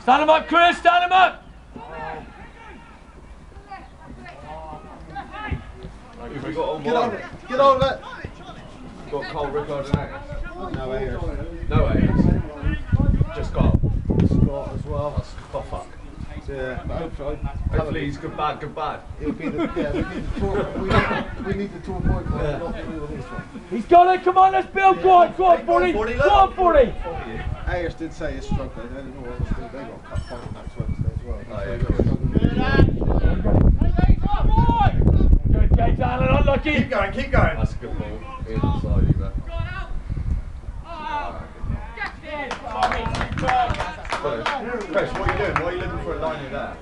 Stand him up, Chris, stand him up! Have we got all Get on one? it. Get on it. Got Cole, Rickard and Ayers? No Ayers. No Ayers. Just got Scott as well. Oh, oh fuck. Yeah, but hopefully. Hopefully he's good bad, good bad. It'll be the, yeah, we need the tour, we need, we need the tour point, yeah. not to do with this one. He's got it, come on, let's build, go on, go on, 40, go on, 40! Ayers did say he's struggling, they didn't know what to do, they got cut point next Wednesday as well. Oh, yeah, good. Good, James Allen, unlucky! Keep going, keep going. That's a good ball. Inside either. Chris, what are you doing? Why are you looking for a line in there?